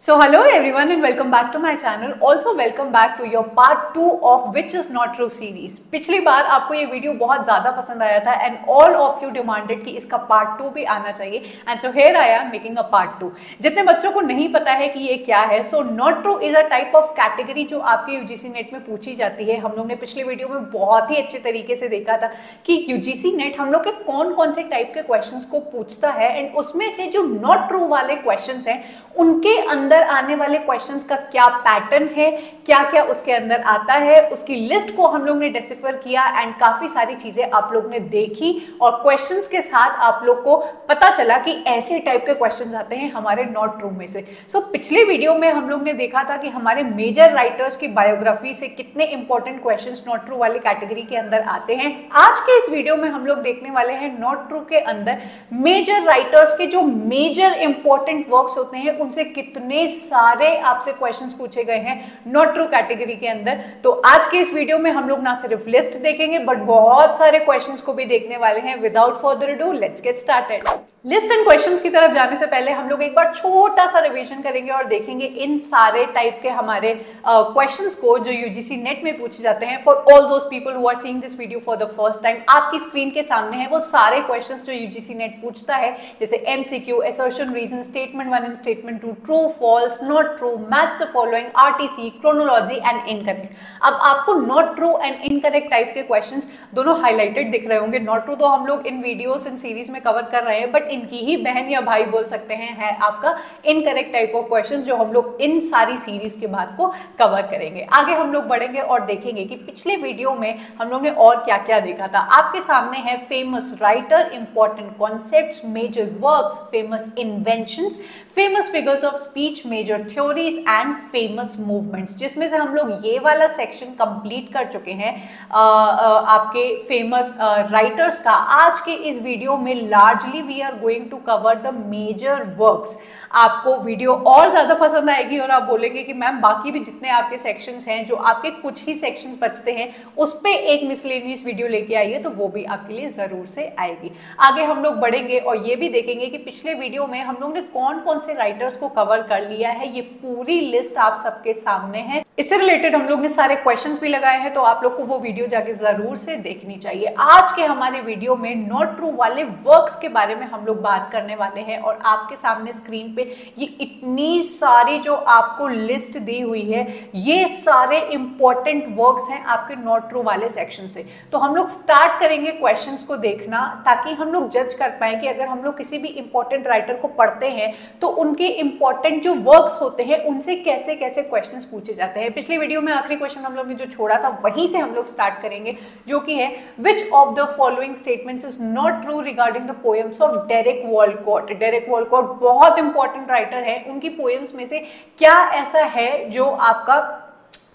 So, hello everyone and welcome back to my channel. Also, welcome back to your part 2 of which is not true series. पिछली बार आपको ये video बहुत ज़्यादा पसंद आया था and all of you demanded कि इसका पार्ट टू भी आना चाहिए and so here I am making a part two जितने बच्चों को नहीं पता है कि ये क्या है so not true is a type of category जो आपके यूजीसी नेट में पूछी जाती है हम लोग ने पिछले वीडियो में बहुत ही अच्छे तरीके से देखा था कि यूजीसी नेट हम लोग के कौन कौन से टाइप के क्वेश्चन को पूछता है एंड उसमें से जो नॉट ट्रू वाले क्वेश्चन हैं, उनके अंदर आने वाले क्वेश्चंस का क्या पैटर्न है क्या क्या उसके अंदर आता है उसकी लिस्ट को हम लोग ने डेसिफर किया एंड काफ़ी सारी चीज़ें आप लोग ने देखी और क्वेश्चंस के साथ आप लोग को पता चला कि ऐसे टाइप के क्वेश्चंस आते हैं हमारे नॉट ट्रू में से। सो so, पिछले वीडियो में हम लोग ने देखा था कि हमारे मेजर राइटर्स की बायोग्राफी से कितने इंपॉर्टेंट क्वेश्चन नॉट ट्रू वाली कैटेगरी के अंदर आते हैं। आज के इस वीडियो में हम लोग देखने वाले हैं नॉट ट्रू के अंदर मेजर राइटर्स के जो मेजर इंपॉर्टेंट वर्क्स होते हैं उनसे कितने सारे आपसे क्वेश्चंस पूछे गए हैं नॉट ट्रू कैटेगरी के अंदर। तो आज के इस वीडियो में हम लोग ना सिर्फ़ लिस्ट देखेंगे बट बहुत सारे क्वेश्चंस को भी देखने वाले हैं। Without further do let's get started list and questions की तरफ़ जाने से पहले हम लोग एक बार छोटा सा रिवीजन करेंगे और देखेंगे इन सारे टाइप के हमारे क्वेश्चंस uh, को जो यूजीसी नेट में पूछे जाते हैं। For all those people who are seeing this video for the first time आपकी स्क्रीन के सामने है वो सारे क्वेश्चंस जो यूजीसी नेट पूछता है। जैसे MCQ assertion reason statement one and statement two true false not true match the following RTC chronology and incorrect अब आपको not true and incorrect type के क्वेश्चंस दोनों हाईलाइटेड दिख रहे होंगे। नॉट ट्रू तो हम लोग इन वीडियोस इन सीरीज़ में कवर कर रहे हैं बट इनकी ही बहन या भाई बोल सकते हैं, है आपका इनकरेक्ट टाइप ऑफ़ क्वेश्चंस जो हम लोग इन सारी सीरीज़ के बाद को कवर करेंगे। आगे हम लोग बढ़ेंगे और देखेंगे कि पिछले वीडियो में हम लोग ने और क्या क्या देखा था। आपके सामने है famous writer important concept major work famous invention famous figures of speech major theories and famous movements जिसमें से हम लोग ये वाला सेक्शन कंप्लीट कर चुके हैं आपके फ़ेमस राइटर्स का। आज के इस वीडियो में largely we are going to cover the major works आपको वीडियो और ज़्यादा पसंद आएगी और आप बोलेंगे कि मैम, बाकी भी जितने आपके सेक्शंस हैं, जो आपके कुछ ही सेक्शंस बचते हैं, उस पर एक मिसलेनियस वीडियो लेके आइए तो वो भी आपके लिए ज़रूर से आएगी। आगे हम लोग बढ़ेंगे और ये भी देखेंगे कि पिछले वीडियो में हम लोग ने कौन कौन से राइटर्स को कवर कर लिया है, ये पूरी लिस्ट आप सबके सामने है। इससे रिलेटेड हम लोग ने सारे क्वेश्चन भी लगाए हैं तो आप लोग को वो वीडियो जाके ज़रूर से देखनी चाहिए। आज के हमारे वीडियो में नॉट ट्रू वाले वर्क्स के बारे में हम लोग बात करने वाले हैं और आपके सामने स्क्रीन पे, ये इतनी सारी जो आपको लिस्ट दी हुई है, ये सारे इंपॉर्टेंट वर्क्स हैं आपके नॉट ट्रू वाले सेक्शन से। तो हम लोग स्टार्ट करेंगे क्वेश्चंस को देखना, ताकि हम लोग जज कर पाए कि अगर हम लोग किसी भी इंपॉर्टेंट राइटर को पढ़ते हैं तो उनके इंपॉर्टेंट जो वर्क्स होते हैं, उनसे कैसे कैसे क्वेश्चन पूछे जाते हैं। पिछले वीडियो में आखिरी क्वेश्चन हम लोग ने जो छोड़ा था, वहीं से हम लोग स्टार्ट करेंगे, जो कि है which of the following statements is not true regarding the poems of Derek Walcott Derek Walcott बहुत इंपॉर्टेंट राइटर है उनकी पोएम्स में से क्या ऐसा है जो आपका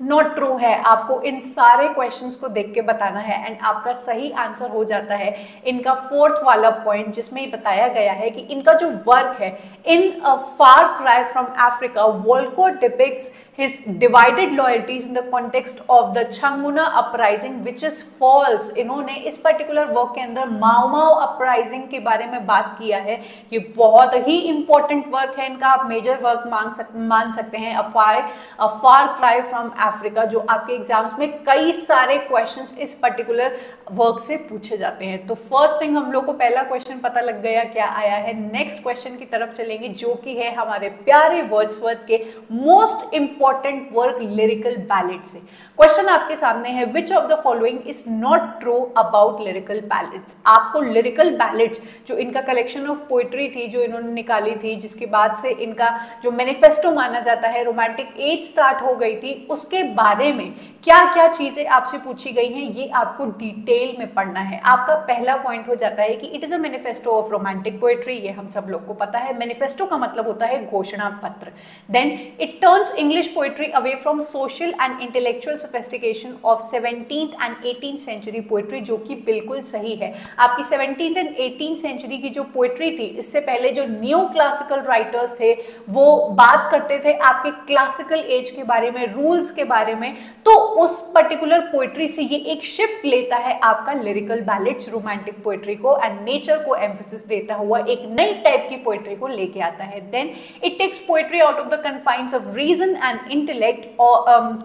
नॉट ट्रू है। आपको इन सारे क्वेश्चंस को देख के बताना है एंड आपका सही आंसर हो जाता है। इनका फोर्थ वाला पॉइंट जिसमें बताया गया है कि इनका जो वर्क है, in far cry from Africa Walcott depicts his divided loyalties in the context of the Changmuna uprising, which is false इन्होंने इस पर्टिकुलर वर्क के अंदर माओ माओ अपराइजिंग के बारे में बात किया है। ये बहुत ही इंपॉर्टेंट वर्क है। इनका आप मेजर वर्क मान सक, मान सकते हैं। A far cry from Africa जो आपके एग्ज़ाम्स में कई सारे क्वेश्चंस इस पर्टिकुलर वर्क से पूछे जाते हैं। तो फ़र्स्ट थिंग हम लोग को पहला क्वेश्चन पता लग गया, क्या आया है? नेक्स्ट क्वेश्चन की तरफ़ चलेंगे, जो कि है हमारे प्यारे वर्ड्सवर्थ के most important work lyrical ballad से। क्वेश्चन आपके सामने है which of the following is not true about lyrical ballads आपको लिरिकल बैलेट्स जो इनका कलेक्शन ऑफ़ पोइट्री थी, जो इन्होंने निकाली थी, जिसके बाद से इनका जो मैनिफेस्टो माना जाता है रोमांटिक एज स्टार्ट हो गई थी, उसके बारे में क्या क्या चीज़ें आपसे पूछी गई हैं, ये आपको डिटेल में पढ़ना है। आपका पहला पॉइंट हो जाता है कि it is a manifesto of romantic poetry ये हम सब लोग को पता है। मैनिफेस्टो का मतलब होता है घोषणा पत्र। Then it turns English poetry away from social and intellectual sophistication of seventeen and eighteen century poetry जो कि बिल्कुल सही है। आपकी सेवनटीन एंड एटीन सेंचुरी की जो पोएट्री थी, इससे पहले जो न्यू क्लासिकल राइटर्स थे, वो बात करते थे आपके क्लासिकल एज के बारे में रूल्स के के बारे में तो उस पर्टिकुलर पोइट्री से ये एक शिफ्ट लेता है आपका लिरिकल बैलेट्स रोमांटिक पोइट्री को एंड नेचर को एम्फोसिस देता हुआ एक नई टाइप की पोइट्री को लेके आता है। Then it takes poetry out of the confines of reason and intellect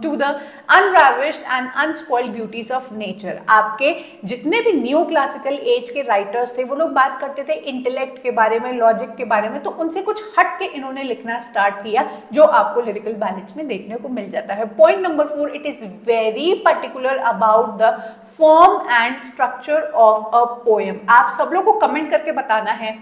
to the unravished and unspoiled beauties of nature आपके जितने भी न्यू क्लासिकल एज के राइटर्स थे, वो लोग बात करते थे इंटेलेक्ट के बारे में लॉजिक के बारे में तो उनसे कुछ हट के इन्होंने लिखना स्टार्ट किया, जो आपको लिरिकल बैलेट्स में देखने को मिल जाता है। Point number four it is very particular about the form and structure of a poem आप सब लोग को कमेंट करके बताना है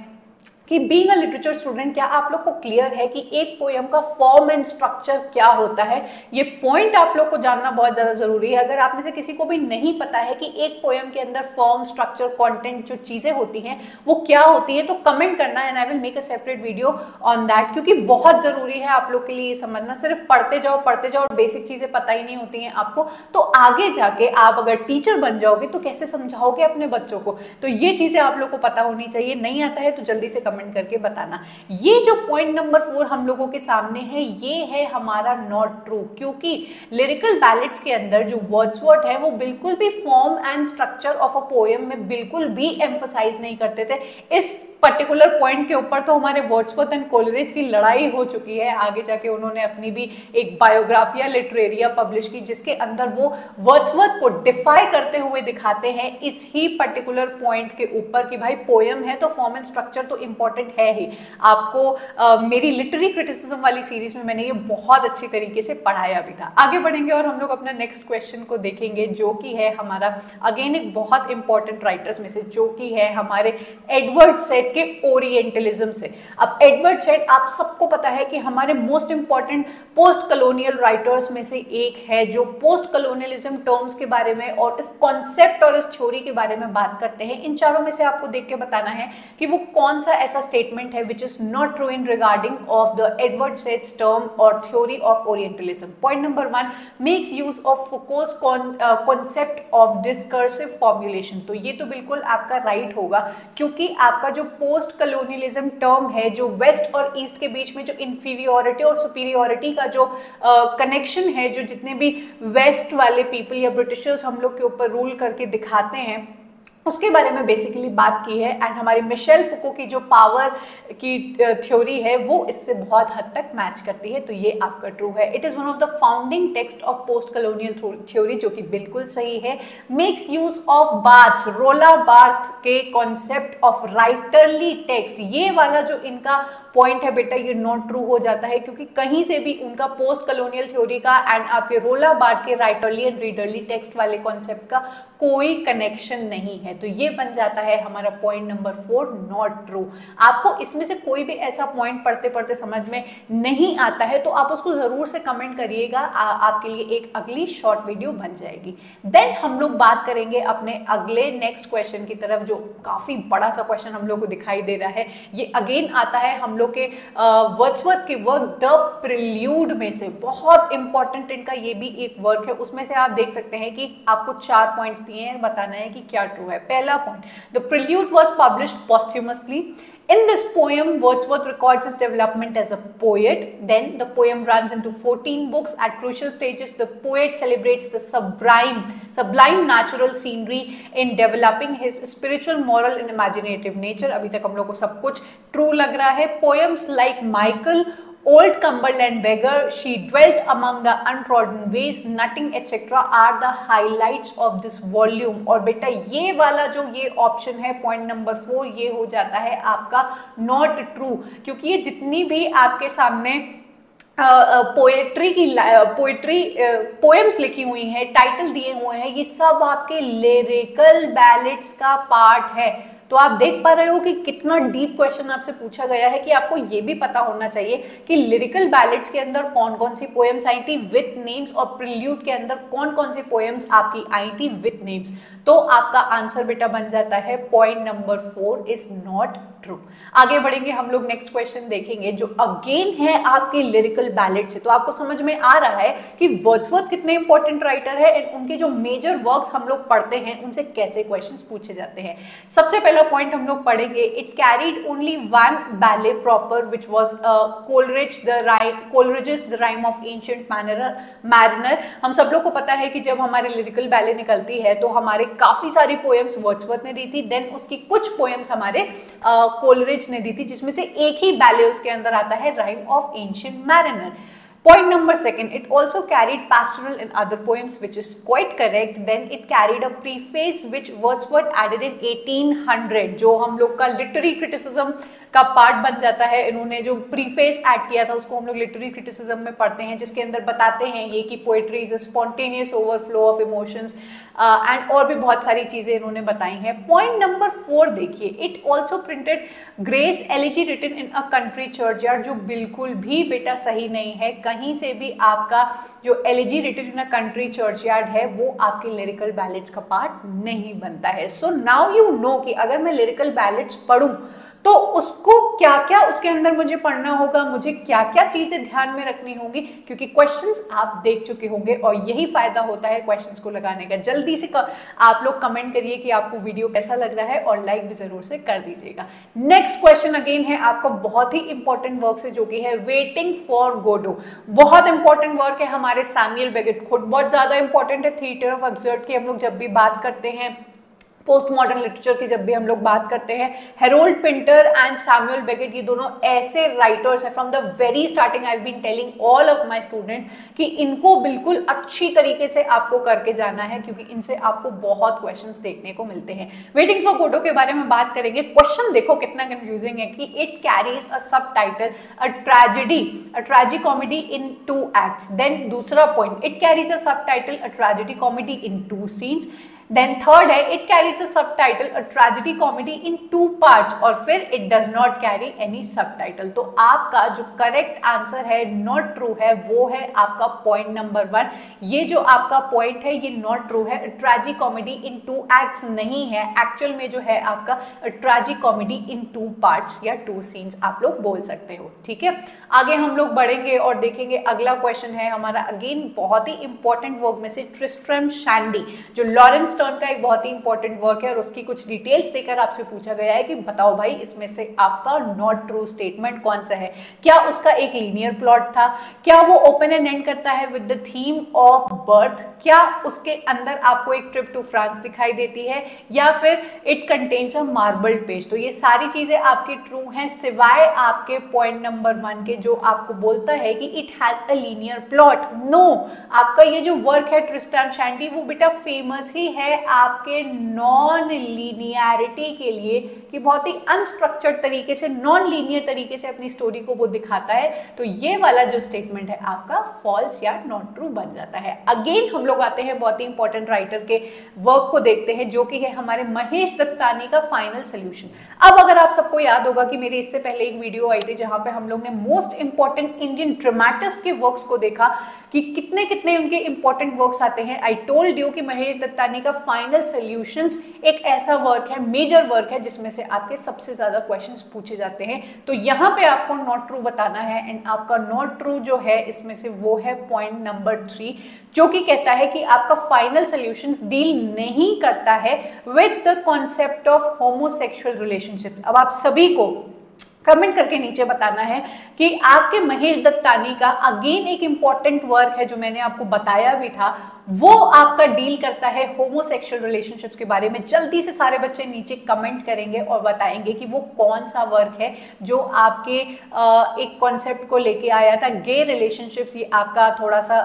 कि बीइंग अ लिटरेचर स्टूडेंट क्या आप लोग को क्लियर है कि एक पोएम का फॉर्म एंड स्ट्रक्चर क्या होता है? ये पॉइंट आप लोग को जानना बहुत ज़्यादा ज़रूरी है। अगर आप में से किसी को भी नहीं पता है कि एक पोएम के अंदर फॉर्म स्ट्रक्चर कंटेंट जो चीज़ें होती हैं, वो क्या होती है तो कमेंट करना and I will make a separate video on that क्योंकि बहुत ज़रूरी है आप लोग के लिए समझना। सिर्फ़ पढ़ते जाओ पढ़ते जाओ बेसिक चीज़ें पता ही नहीं होती हैं आपको। तो आगे जाके आप अगर टीचर बन जाओगे तो कैसे समझाओगे अपने बच्चों को? तो ये चीज़ें आप लोग को पता होनी चाहिए। नहीं आता है तो जल्दी से कमेंट करके बताना। ये जो पॉइंट नंबर फोर हम लोगों के सामने है, ये है हमारा नॉट ट्रू क्योंकि लिरिकल बैलेट्स के अंदर जो वर्ड्स वर्ड है, वो बिल्कुल भी form and structure of a poem में बिल्कुल भी एम्फोसाइज नहीं करते थे। इस पर्टिकुलर पॉइंट के ऊपर तो हमारे वर्ड्सवर्थ एंड कोलरेज की लड़ाई हो चुकी है। आगे जाके उन्होंने अपनी भी एक बायोग्राफिया लिटरेरिया पब्लिश की जिसके अंदर वो वर्ड्सवर्थ को डिफाई करते हुए दिखाते हैं इस ही पर्टिकुलर पॉइंट के ऊपर कि भाई पोएम है तो फॉर्म एंड स्ट्रक्चर तो इंपॉर्टेंट है ही। आपको आ, मेरी लिटरी क्रिटिसिज्म वाली सीरीज़ में मैंने ये बहुत अच्छी तरीके से पढ़ाया भी था। आगे बढ़ेंगे और हम लोग अपना नेक्स्ट क्वेश्चन को देखेंगे जो कि है हमारा अगेन एक बहुत इंपॉर्टेंट राइटर्स में से जो कि है हमारे एडवर्ड सेट के ओरिएंटलिज्म से। अब एडवर्ड सेट आप सबको पता है कि हमारे most important post colonial writers में से एक है जो पोस्ट कलोनियलिज्म टर्म्स के बारे में और इस कॉन्सेप्ट और इस थ्योरी के बारे में बात करते हैं। इन चारों में से आपको देख के बताना है कि वो कौन सा ऐसा स्टेटमेंट है which is not true in regarding of the Edward Said's term और theory of orientalism point number one makes use of Foucault's concept of discursive formulation तो ये तो बिल्कुल आपका राइट right होगा, क्योंकि आपका जो पोस्ट कलोनियलिज्म टर्म है, जो वेस्ट और ईस्ट के बीच में जो इन्फीरियोरिटी और सुपीरियोरिटी का जो कनेक्शन है, जो जितने भी वेस्ट वाले पीपल या ब्रिटिशर्स हम लोग के ऊपर रूल करके दिखाते हैं उसके बारे में बेसिकली बात की है एंड हमारी मिशेल फुको की जो पावर की थ्योरी है, वो इससे बहुत हद तक मैच करती है तो ये आपका ट्रू है। It is one of the founding text of post colonial theory जो कि बिल्कुल सही है। मेक्स यूज़ ऑफ़ बार्थ रोला बार्थ के कॉन्सेप्ट ऑफ़ राइटरली टेक्स्ट ये वाला जो इनका पॉइंट है बेटा, ये नॉट ट्रू हो जाता है, क्योंकि कहीं से भी उनका पोस्ट कलोनियल थ्योरी का एंड आपके रोला बार्थ के राइटरली एंड रीडरली टेक्स्ट वाले कॉन्सेप्ट का कोई कनेक्शन नहीं है। तो ये बन जाता है हमारा point number four not true आपको इसमें से कोई भी ऐसा पॉइंट पढ़ते पढ़ते समझ में नहीं आता है तो आप उसको ज़रूर से कमेंट करिएगा आपके लिए एक अगली शॉर्ट वीडियो बन जाएगी। देन हम लोग बात करेंगे अपने अगले नेक्स्ट क्वेश्चन की तरफ़, जो काफ़ी बड़ा सा क्वेश्चन हम लोग को दिखाई दे रहा है। ये अगेन आता है हम लोग के वर्चवर्थ के वर्क द प्रिल्यूड में से बहुत इंपॉर्टेंट इनका ये भी एक वर्क है। उसमें से आप देख सकते हैं कि आपको चार पॉइंट्स दिए हैं, बताना है कि क्या ट्रू है। पहला point the prelude was publish posthumously In this poem, Wordsworth records his development as a poet. Then the poem runs into 14 books. At crucial stages, the poet celebrates the sublime, sublime natural scenery in developing his spiritual, moral and imaginative nature. अभी तक हम लोग को सब कुछ true लग रहा है. Poems like Michael Old Cumberland beggar, she dwelt among the untrodden ways, nutting etc. are the highlights of this volume. और बेटा ये वाला जो ये ऑप्शन है पॉइंट नंबर फोर ये हो जाता है आपका नॉट ट्रू क्योंकि ये जितनी भी आपके सामने पोएट्री की पोएट्री पोएम्स लिखी हुई हैं टाइटल दिए हुए हैं ये सब आपके लिरिकल बैलेट्स का पार्ट है तो आप देख पा रहे हो कि कितना डीप क्वेश्चन आपसे पूछा गया है कि आपको ये भी पता होना चाहिए कि लिरिकल बैलेट्स के अंदर कौन कौन सी पोएम्स आई थी विथ नेम्स और प्रिल्यूट के अंदर कौन कौन सी पोएम्स आपकी आई थी विथ नेम्स तो आपका आंसर बेटा बन जाता है point number four is not true आगे बढ़ेंगे, हम लोग नेक्स्ट क्वेश्चन देखेंगे, जो अगेन है आपके लिरिकल बैलेट से. तो आपको समझ में आ रहा है कि वर्ड्सवर्थ कितने इंपॉर्टेंट राइटर है एंड उनके जो मेजर वर्क्स हम लोग पढ़ते हैं, उनसे कैसे क्वेश्चंस पूछे जाते हैं. सबसे पहले वाला पॉइंट हम लोग पढ़ेंगे it carried only one ballad proper which was Coleridge the rime Coleridge the rime of ancient manner mariner हम सब लोग को पता है कि जब हमारी लिरिकल बैले निकलती है तो हमारे काफ़ी सारी पोएम्स वर्ड्सवर्थ ने दी थी देन उसकी कुछ पोएम्स हमारे कोलरिज uh, ने दी थी जिसमें से एक ही बैले उसके अंदर आता है rime of ancient mariner Point number second, it also carried pastoral in other poems, which is quite correct. Then it carried a preface which Wordsworth added in 1800, जो हम लोग का literary criticism का पार्ट बन जाता है। इन्होंने जो प्रीफेस ऐड किया था, उसको हम लोग लिटरेरी क्रिटिसिज्म में पढ़ते हैं, जिसके अंदर बताते हैं ये कि poetry is a spontaneous overflow of emotions and और भी बहुत सारी चीज़ें इन्होंने बताई हैं। पॉइंट नंबर फोर देखिए it also printed Gray's elegy written in a country churchyard जो बिल्कुल भी बेटा सही नहीं है। कहीं से भी आपका जो elegy written in a country churchyard है, वो आपके लिरिकल बैलेट्स का पार्ट नहीं बनता है। सो नाउ यू नो कि अगर मैं लिरिकल बैलेट्स पढ़ूँ तो उसको क्या क्या उसके अंदर मुझे पढ़ना होगा, मुझे क्या क्या चीज़ें ध्यान में रखनी होगी, क्योंकि क्वेश्चंस आप देख चुके होंगे और यही फ़ायदा होता है क्वेश्चंस को लगाने का। जल्दी से आप लोग कमेंट करिए कि आपको वीडियो कैसा लग रहा है और लाइक भी ज़रूर से कर दीजिएगा। नेक्स्ट क्वेश्चन अगेन है आपका बहुत ही इंपॉर्टेंट वर्क से जो कि है वेटिंग फॉर गोडो बहुत इंपॉर्टेंट वर्क है हमारे सैम्यूल बेगेट खुद बहुत ज़्यादा इंपॉर्टेंट है थिएटर ऑफ़ एक्सर्ट की हम लोग जब भी बात करते हैं पोस्ट मॉडर्न लिटरेचर की जब भी हम लोग बात करते हैं Harold Pinter and Samuel Beckett ये दोनों ऐसे राइटर्स हैं from the very starting I been telling all of my students कि इनको बिल्कुल अच्छी तरीके से आपको करके जाना है, क्योंकि इनसे आपको बहुत क्वेश्चन देखने को मिलते हैं। वेटिंग फॉर गोडो के बारे में बात करेंगे। क्वेश्चन देखो, कितना कंफ्यूजिंग है कि it carries a subtitle a tragedy a tragic comedy in two acts then दूसरा point it carries a subtitle a tragedy comedy in two scenes then third है it carries a subtitle a tragedy comedy in two parts और फिर it does not carry any subtitle तो आपका जो correct answer है not true है, वो है आपका पॉइंट नंबर वन ये जो आपका पॉइंट है, ये नॉट ट्रू है. Tragicomedy in two acts नहीं है. एक्चुअल में जो है आपका tragicomedy in two parts या टू सीन्स आप लोग बोल सकते हो. ठीक है? आगे हम लोग बढ़ेंगे और देखेंगे। अगला क्वेश्चन है हमारा अगेन बहुत ही इंपॉर्टेंट वर्क में से ट्रिस्ट्रम शैंडी जो लॉरेंस टर्न का एक बहुत ही इंपॉर्टेंट वर्क है और उसकी कुछ डिटेल्स देकर आपसे पूछा गया है कि बताओ भाई, इसमें से आपका नॉट ट्रू स्टेटमेंट कौन सा है? क्या उसका एक लीनियर प्लॉट था? क्या वो ओपन एंड एंड करता है with the theme of birth क्या उसके अंदर आपको एक ट्रिप टू फ्रांस दिखाई देती है? या फिर it contains a marble page तो ये सारी चीज़ें आपकी ट्रू हैं, सिवाय आपके पॉइंट नंबर वन के जो आपको बोलता है कि it has a linear plot no आपका ये जो वर्क है ट्रिस्टान शैंडी वो बेटा फ़ेमस ही है आपके नॉन लीनियरिटी के लिए कि बहुत ही अनस्ट्रक्चर्ड तरीके से नॉन लीनियर तरीके से अपनी स्टोरी को वो दिखाता है। तो ये वाला जो स्टेटमेंट है, आपका फॉल्स या नॉट ट्रू बन जाता है। अगेन हम लोग आते हैं बहुत ही इंपॉर्टेंट राइटर के वर्क को देखते हैं, जो कि है हमारे महेश दत्तानी का फाइनल सोल्यूशन अब अगर आप सबको याद होगा कि मेरी इससे पहले एक वीडियो आई थी जहाँ पे हम लोग ने मोस्ट इंपॉर्टेंट इंडियन ड्रामेटिस्ट के वर्क्स को देखा कि कितने कितने उनके इंपॉर्टेंट वर्क्स आते हैं। आई टोल्ड यू कि महेश दत्तानी का फाइनल सोल्यूशंस एक ऐसा वर्क है मेजर वर्क है, जिसमें से आपके सबसे ज़्यादा क्वेश्चंस पूछे जाते हैं। तो यहाँ पे आपको नॉट ट्रू बताना है एंड आपका नॉट ट्रू जो है, इसमें से वो है पॉइंट नंबर थ्री जो कि कहता है कि आपका फाइनल सोल्यूशन डील नहीं करता है with the concept of homosexual relationship अब आप सभी को कमेंट करके नीचे बताना है कि आपके महेश दत्तानी का अगेन एक इंपॉर्टेंट वर्क है जो मैंने आपको बताया भी था, वो आपका डील करता है होमोसेक्सुअल रिलेशनशिप्स के बारे में। जल्दी से सारे बच्चे नीचे कमेंट करेंगे और बताएँगे कि वो कौन सा वर्क है जो आपके एक कॉन्सेप्ट को लेके आया था। गे रिलेशनशिप्स ये आपका थोड़ा सा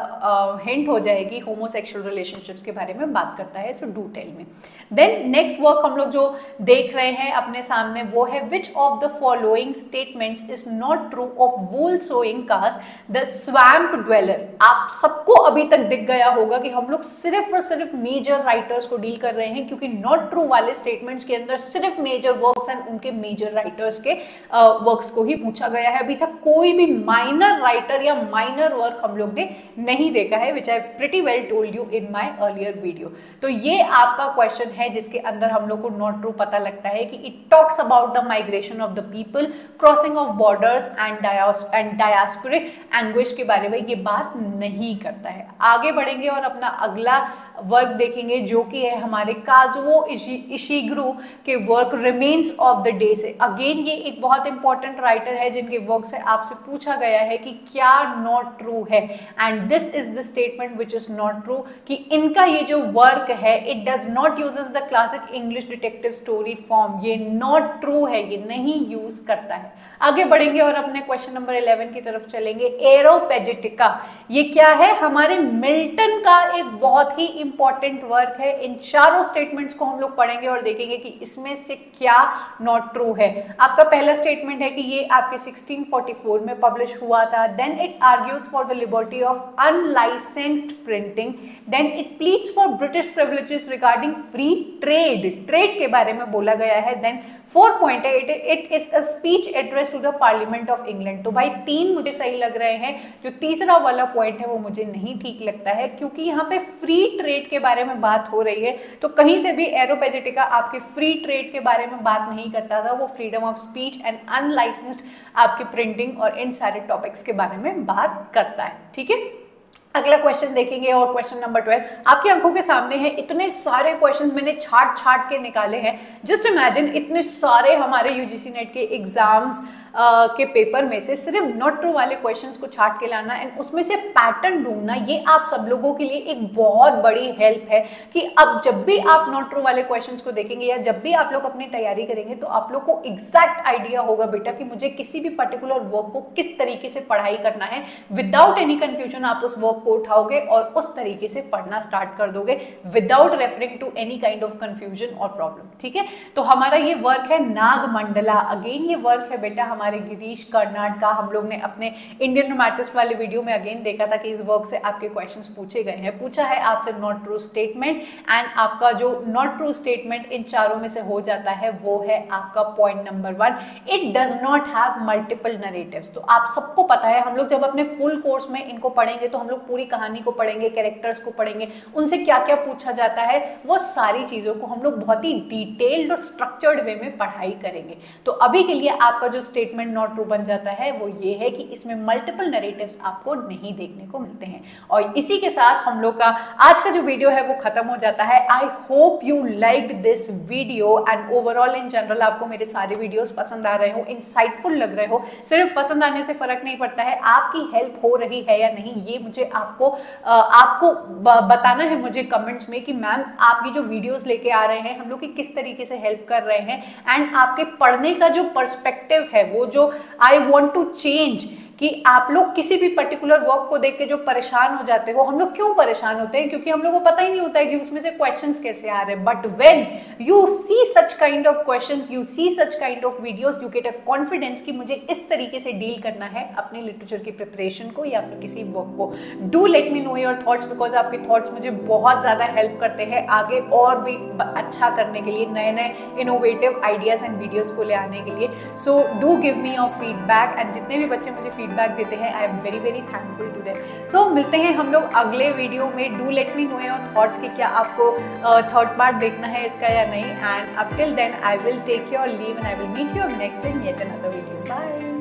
हिंट हो जाएगी होमोसेक्सुअल रिलेशनशिप्स के बारे में बात करता है so do tell me then next work हम लोग जो देख रहे हैं अपने सामने वो है which of the following statements is not true of Wole Soyinka's the swamp dweller आप सबको अभी तक दिख गया होगा कि हम लोग सिर्फ़ और सिर्फ़ मेजर राइटर्स को डील कर रहे हैं, क्योंकि नॉट ट्रू वाले स्टेटमेंट्स के अंदर सिर्फ़ मेजर वर्क्स एंड उनके मेजर राइटर्स के वर्क्स को ही पूछा गया है। अभी तक कोई भी माइनर राइटर या माइनर वर्क हम लोग ने नहीं देखा है which I pretty well told you in my earlier video तो ये आपका क्वेश्चन है, जिसके अंदर हम लोग को नॉट ट्रू पता लगता है कि it talks about the migration of the people crossing of borders and diasporic anguish के बारे में ये बात नहीं करता है। आगे बढ़ेंगे और अपना अगला वर्क देखेंगे जो कि है हमारे काजुओ इशीग्रू के work remains of the day से। अगेन ये एक बहुत इंपॉर्टेंट राइटर है जिनके वर्क से आपसे पूछा गया है कि क्या नॉट ट्रू है। And this is the statement which is not true कि इनका ये जो वर्क है it does not uses the classic English detective story form ये नॉट ट्रू है, ये नहीं यूज़ करता है। आगे बढ़ेंगे और अपने क्वेश्चन नंबर 11 की तरफ़ चलेंगे, एरोपेजिटिका। ये क्या है? हमारे मिल्टन का एक बहुत ही इंपॉर्टेंट वर्क है। इन चारों स्टेटमेंट्स को हम लोग पढ़ेंगे और देखेंगे कि इसमें से क्या नॉट ट्रू है। आपका पहला स्टेटमेंट है कि ये आपके 1644 में पब्लिश हुआ था। Then it argues for the liberty of unlicensed printing then it pleads for British privileges regarding free trade trade के बारे में बोला गया है। देन फोर पॉइंट है it is a speech address to the parliament of England तो भाई तीन मुझे सही लग रहे हैं, जो तीसरा वाला पॉइंट है वो मुझे नहीं ठीक लगता है, क्योंकि यहाँ पे फ्री ट्रेड के बारे में बात हो रही है। तो कहीं से भी एरोपेजेटिका आपके फ्री ट्रेड के बारे में बात नहीं करता था, वो freedom of speech and unlicensed आपकी प्रिंटिंग और इन सारे टॉपिक्स के बारे में बात करता है, ठीक है? अगला क्वेश्चन देखेंगे और क्वेश्चन नंबर ट्वेल्व आपकी आँखों के सामने है, इतने सारे क्वेश्चन मैंने छाट छाट के निकाले हैं। जस्ट इमेजिन इतने सारे हमारे यूजीसी नेट के एग्ज़ाम्स के पेपर में से सिर्फ़ नॉट ट्रू वाले क्वेश्चंस को छाट के लाना एंड उसमें से पैटर्न ढूंढना, ये आप सब लोगों के लिए एक बहुत बड़ी हेल्प है कि अब जब भी आप नॉट ट्रू वाले क्वेश्चंस को देखेंगे या जब भी आप लोग अपनी तैयारी करेंगे तो आप लोग को एग्जैक्ट आइडिया होगा बेटा कि मुझे किसी भी पर्टिकुलर वर्क को किस तरीके से पढ़ाई करना है। विदाउट एनी कंफ्यूजन आप उस वर्क को उठाओगे और उस तरीके से पढ़ना स्टार्ट कर दोगे without referring to any kind of confusion और प्रॉब्लम ठीक है? तो हमारा ये वर्क है नाग मंडला अगेन ये वर्क है बेटा गिरीश कर्नाड का हम लोग ने अपने इंडियन रोमैटिस्ट वाले वीडियो में अगेन देखा था कि इस वर्क से आपके क्वेश्चंस पूछे गए हैं। पूछा है आपसे नॉट ट्रू स्टेटमेंट एंड आपका जो नॉट ट्रू स्टेटमेंट इन चारों में से हो जाता है, वो है आपका point number one it does not have multiple narratives तो आप सबको पता है, हम लोग जब अपने फुल कोर्स में इनको पढ़ेंगे तो हम लोग पूरी कहानी को पढ़ेंगे कैरेक्टर्स को पढ़ेंगे, उनसे क्या क्या पूछा जाता है, वो सारी चीज़ों को हम लोग बहुत ही डिटेल्ड और स्ट्रक्चर्ड वे में पढ़ाई करेंगे। तो अभी के लिए आपका जो स्टेटमेंट नॉट ट्रू बन जाता है, वो ये है कि इसमें मल्टीपल नरेटिव्स आपको नहीं देखने को मिलते हैं। और इसी के साथ हम लोग का आज का जो वीडियो है, वो खत्म हो जाता है। I hope you like this video and overall in general आपको मेरे सारे वीडियोस पसंद आ रहे हो इंसाइटफुल लग रहे हो। सिर्फ़ पसंद आने से फ़र्क नहीं पड़ता है, आपकी हेल्प हो रही है या नहीं, ये मुझे आपको आपको बताना है मुझे कमेंट्स में कि मैम आप ये जो वीडियोस लेके आ रहे हैं, हम लोग की किस तरीके से हेल्प कर रहे हैं। एंड आपके पढ़ने का जो पर्सपेक्टिव है, वो जो आई वॉन्ट टू चेंज कि आप लोग किसी भी पर्टिकुलर वर्क को देख के जो परेशान हो जाते हो, हम लोग क्यों परेशान होते हैं? क्योंकि हम लोग को पता ही नहीं होता है कि उसमें से क्वेश्चंस कैसे आ रहे हैं। But when you see such kind of question you see such kind of videos you get a confidence कि मुझे इस तरीके से डील करना है अपने लिटरेचर की प्रिपरेशन को या फिर किसी वर्क को। Do let me know your thoughts because आपके थॉट्स मुझे बहुत ज़्यादा हेल्प करते हैं आगे और भी अच्छा करने के लिए नए नए इनोवेटिव आइडियाज़ एंड वीडियोज़ को ले आने के लिए। So do give me your feedback and जितने भी बच्चे मुझे फीडबैक फीडबैक देते हैं. I am very very thankful to them so मिलते हैं हम लोग अगले वीडियो में. Do let me know your thoughts कि क्या आपको थर्ड पार्ट देखना है इसका या नहीं. And up till then I will take your leave and I will meet you next in yet another video bye